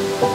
Oh.